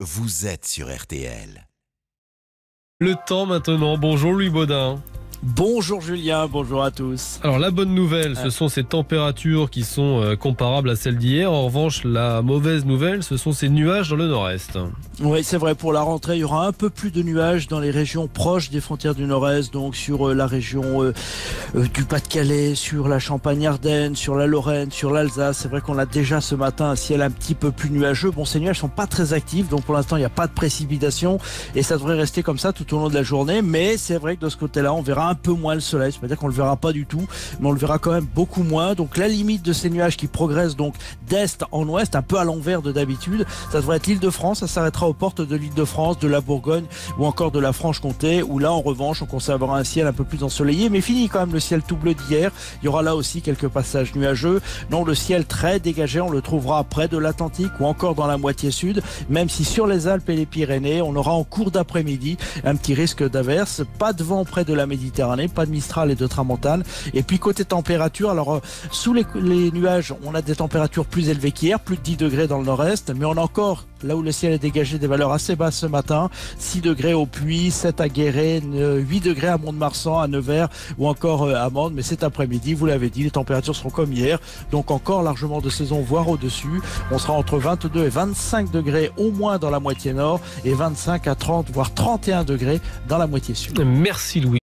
vous êtes sur RTL. Le temps maintenant. Bonjour Louis Baudin. Bonjour Julien, bonjour à tous. Alors la bonne nouvelle, ce sont ces températures qui sont euh, comparables à celles d'hier. En revanche, la mauvaise nouvelle, ce sont ces nuages dans le nord-est. Oui, c'est vrai, pour la rentrée, il y aura un peu plus de nuages dans les régions proches des frontières du nord-est, donc sur euh, la région euh, du Pas-de-Calais, sur la Champagne-Ardenne, sur la Lorraine, sur l'Alsace. C'est vrai qu'on a déjà ce matin un ciel un petit peu plus nuageux. Bon, ces nuages sont pas très actifs, donc pour l'instant, il n'y a pas de précipitation et ça devrait rester comme ça tout au long de la journée. Mais c'est vrai que de ce côté-là, on verra un peu moins le soleil. C'est-à-dire qu'on le verra pas du tout, mais on le verra quand même beaucoup moins. Donc la limite de ces nuages qui progressent donc d'est en ouest, un peu à l'envers de d'habitude, ça devrait être l'île de France. Ça s'arrêtera aux portes de l'île de France, de la Bourgogne ou encore de la Franche-Comté, où là en revanche on conservera un ciel un peu plus ensoleillé, mais fini quand même le ciel tout bleu d'hier. Il y aura là aussi quelques passages nuageux. Non, le ciel très dégagé, on le trouvera près de l'Atlantique ou encore dans la moitié sud, même si sur les Alpes et les Pyrénées, on aura en cours d'après-midi un petit risque d'averse. Pas de vent près de la Méditerranée, pas de Mistral et de Tramontane. Et puis côté température, alors euh, sous les, nuages, on a des températures plus élevées qu'hier, plus de 10 degrés dans le nord-est, mais on a encore, là où le ciel est dégagé, des valeurs assez basses ce matin. 6 degrés au Puy, 7 à Guéret, 8 degrés à Mont-de-Marsan, à Nevers ou encore euh, à Mende. Mais cet après-midi, vous l'avez dit, les températures seront comme hier, donc encore largement de saison, voire au-dessus. On sera entre 22 et 25 degrés au moins dans la moitié nord et 25 à 30, voire 31 degrés dans la moitié sud. Merci Louis.